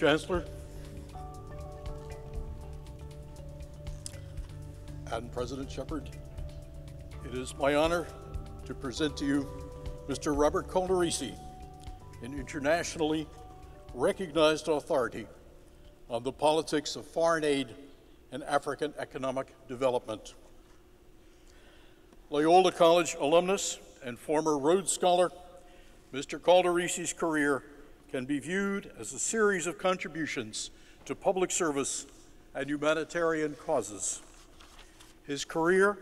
Chancellor and President Shepard, it is my honor to present to you Mr. Robert Calderisi, an internationally recognized authority on the politics of foreign aid and African economic development. Loyola College alumnus and former Rhodes Scholar, Mr. Calderisi's career can be viewed as a series of contributions to public service and humanitarian causes. His career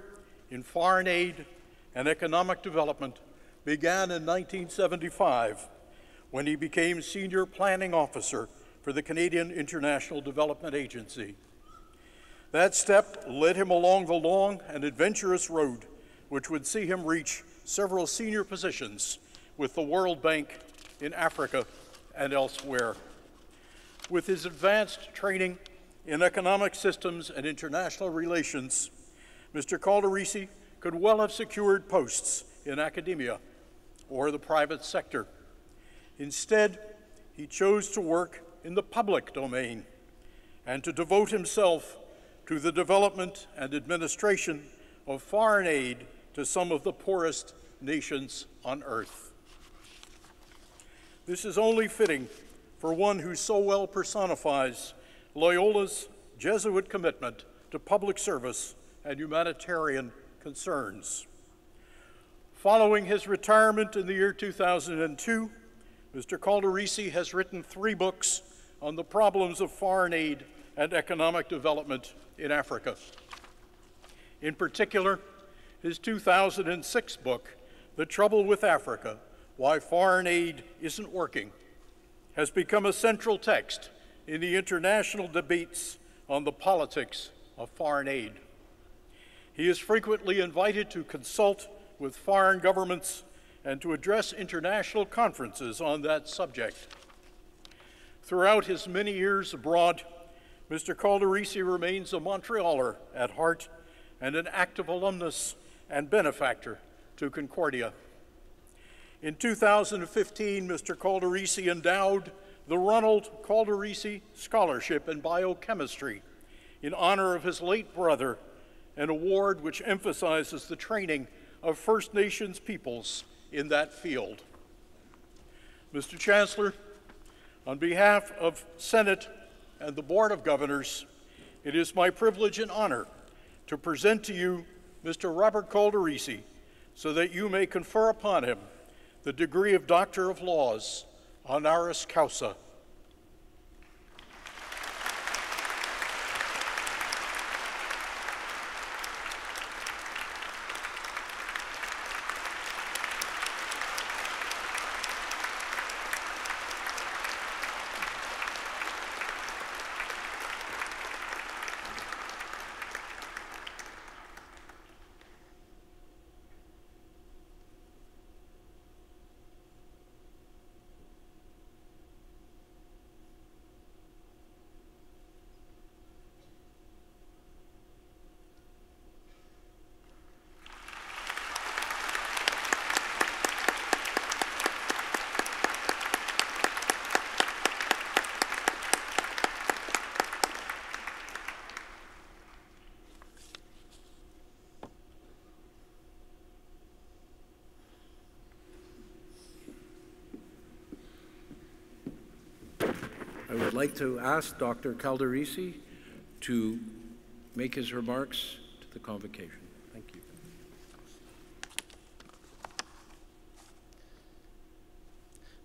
in foreign aid and economic development began in 1975 when he became Senior Planning Officer for the Canadian International Development Agency. That step led him along the long and adventurous road which would see him reach several senior positions with the World Bank in Africa and elsewhere. With his advanced training in economic systems and international relations, Mr. Calderisi could well have secured posts in academia or the private sector. Instead, he chose to work in the public domain and to devote himself to the development and administration of foreign aid to some of the poorest nations on earth. This is only fitting for one who so well personifies Loyola's Jesuit commitment to public service and humanitarian concerns. Following his retirement in the year 2002, Mr. Calderisi has written three books on the problems of foreign aid and economic development in Africa. In particular, his 2006 book, The Trouble with Africa Why Foreign Aid Isn't Working, has become a central text in the international debates on the politics of foreign aid. He is frequently invited to consult with foreign governments and to address international conferences on that subject. Throughout his many years abroad, Mr. Calderisi remains a Montrealer at heart and an active alumnus and benefactor to Concordia. In 2015, Mr. Calderisi endowed the Ronald Calderisi Scholarship in Biochemistry in honor of his late brother, an award which emphasizes the training of First Nations peoples in that field. Mr. Chancellor, on behalf of Senate and the Board of Governors, it is my privilege and honor to present to you Mr. Robert Calderisi so that you may confer upon him the degree of Doctor of Laws, honoris causa. Like to ask Dr. Calderisi to make his remarks to the convocation. Thank you.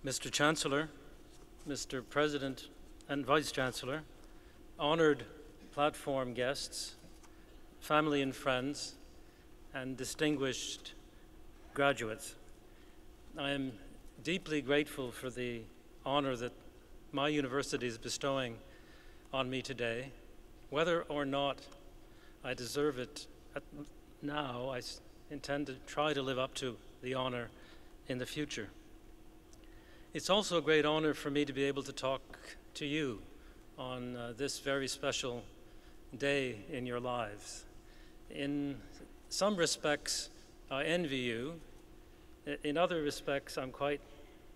Mr. Chancellor, Mr. President and Vice Chancellor, honored platform guests, family and friends, and distinguished graduates. I am deeply grateful for the honor that my university is bestowing on me today. Whether or not I deserve it now, I intend to try to live up to the honor in the future. It's also a great honor for me to be able to talk to you on uh, this very special day in your lives. In some respects, I envy you. In other respects, I'm quite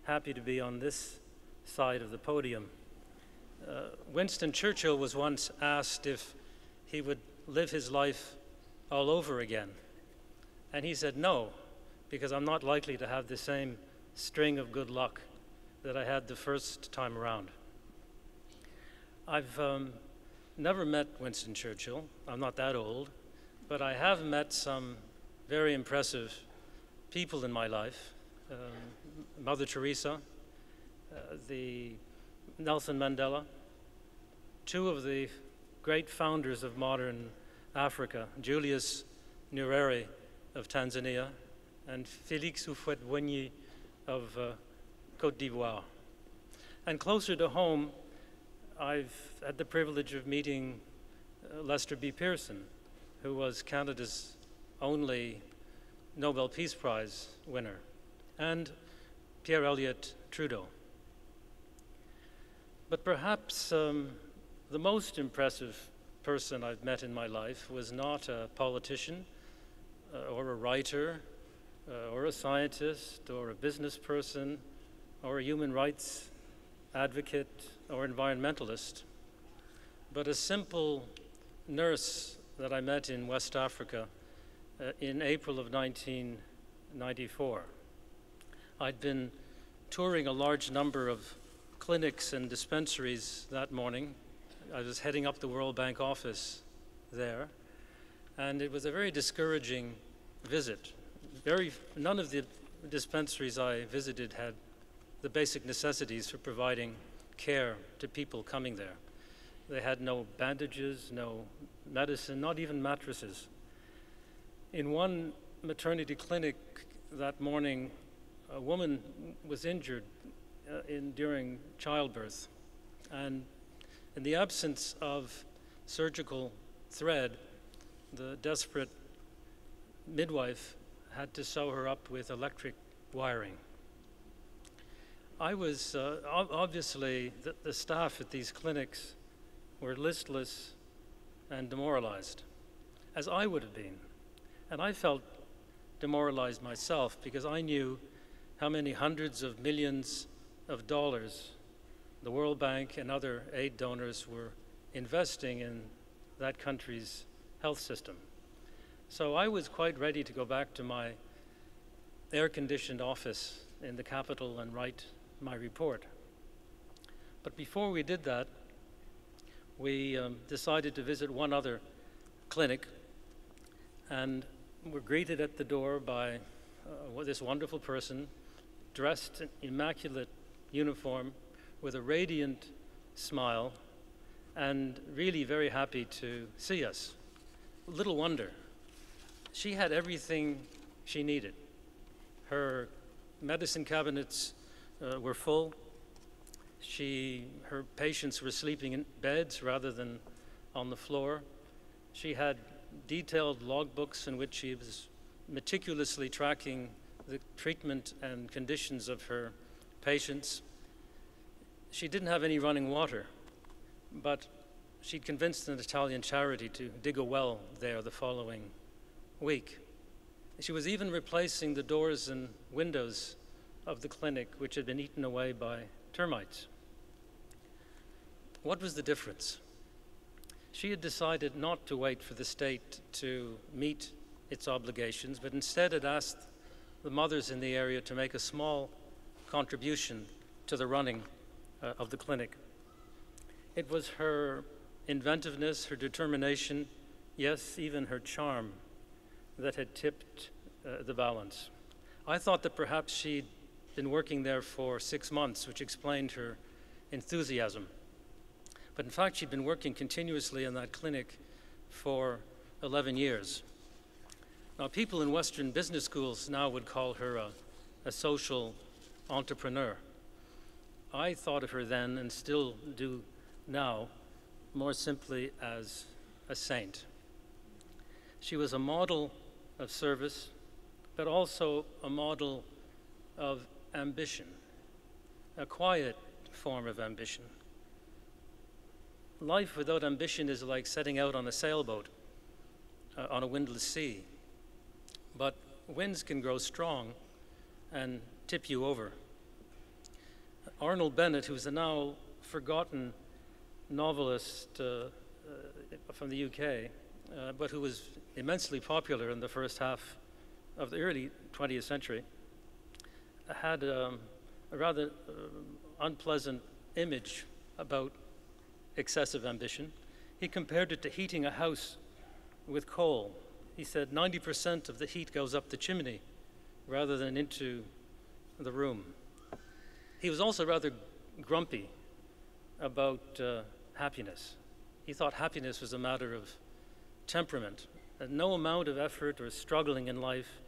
happy to be on this side of the podium. Uh, Winston Churchill was once asked if he would live his life all over again. And he said, No, because I'm not likely to have the same string of good luck that I had the first time around. I've um, never met Winston Churchill. I'm not that old. But I have met some very impressive people in my life um, Mother Teresa, the Nelson Mandela, two of the great founders of modern Africa, Julius Nyerere of Tanzania and Félix Houphouët-Boigny of uh, Cote d'Ivoire. And closer to home, I've had the privilege of meeting uh, Lester B. Pearson, who was Canada's only Nobel Peace Prize winner, and Pierre Elliott Trudeau. But perhaps um, the most impressive person I've met in my life was not a politician uh, or a writer uh, or a scientist or a business person or a human rights advocate or environmentalist, but a simple nurse that I met in West Africa uh, in April of 1994. I'd been touring a large number of clinics and dispensaries that morning. I was heading up the World Bank office there, and it was a very discouraging visit. Very, none of the dispensaries I visited had the basic necessities for providing care to people coming there. They had no bandages, no medicine, not even mattresses. In one maternity clinic that morning, a woman was injured in, during childbirth. And in the absence of surgical thread, the desperate midwife had to sew her up with electric wiring. I was uh, obviously, the, the staff at these clinics were listless and demoralized, as I would have been. And I felt demoralized myself because I knew how many hundreds of millions of dollars the World Bank and other aid donors were investing in that country's health system. So I was quite ready to go back to my air conditioned office in the capital and write my report. But before we did that, we um, decided to visit one other clinic and were greeted at the door by uh, this wonderful person dressed in immaculate uniform with a radiant smile and really very happy to see us. Little wonder. She had everything she needed. Her medicine cabinets uh, were full. She, her patients were sleeping in beds rather than on the floor. She had detailed logbooks in which she was meticulously tracking the treatment and conditions of her patients. She didn't have any running water, but she'd convinced an Italian charity to dig a well there the following week. She was even replacing the doors and windows of the clinic, which had been eaten away by termites. What was the difference? She had decided not to wait for the state to meet its obligations, but instead had asked the mothers in the area to make a small contribution to the running uh, of the clinic. It was her inventiveness, her determination, yes, even her charm, that had tipped uh, the balance. I thought that perhaps she'd been working there for six months, which explained her enthusiasm. But in fact, she'd been working continuously in that clinic for 11 years. Now, people in Western business schools now would call her a, a social entrepreneur. I thought of her then, and still do now, more simply as a saint. She was a model of service, but also a model of ambition, a quiet form of ambition. Life without ambition is like setting out on a sailboat uh, on a windless sea. But winds can grow strong and tip you over. Arnold Bennett, who's a now forgotten novelist uh, uh, from the UK, uh, but who was immensely popular in the first half of the early 20th century, had um, a rather uh, unpleasant image about excessive ambition. He compared it to heating a house with coal. He said 90% of the heat goes up the chimney rather than into the room. He was also rather grumpy about uh, happiness. He thought happiness was a matter of temperament, that no amount of effort or struggling in life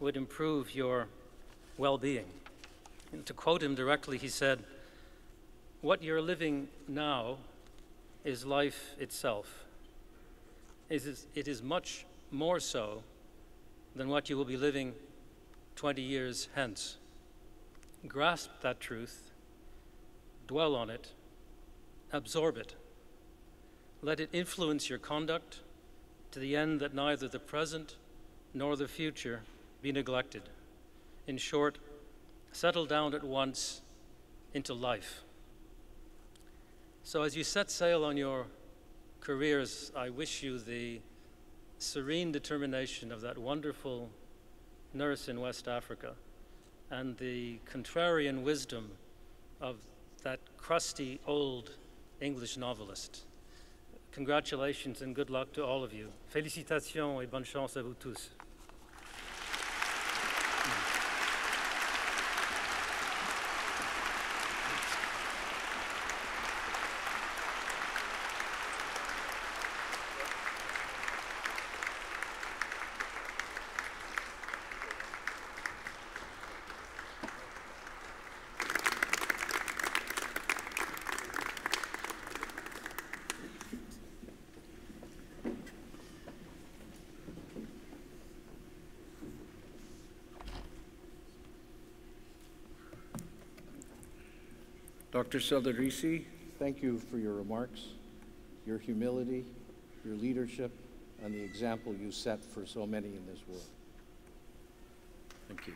would improve your well being. To quote him directly, he said, What you're living now is life itself. It is, it is much more so than what you will be living 20 years hence. Grasp that truth, dwell on it, absorb it. Let it influence your conduct to the end that neither the present nor the future be neglected. In short, settle down at once into life. So, as you set sail on your careers, I wish you the serene determination of that wonderful nurse in West Africa and the contrarian wisdom of that crusty old English novelist. Congratulations and good luck to all of you. Félicitations et bonne chance à vous tous. Dr. Calderisi, thank you for your remarks, your humility, your leadership, and the example you set for so many in this world. Thank you.